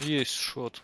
Есть шот.